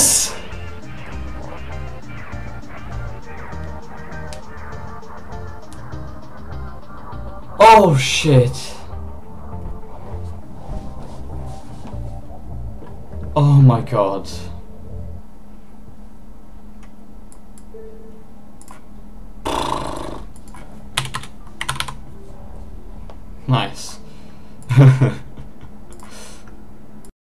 Yes! Oh shit. Oh my god. Nice.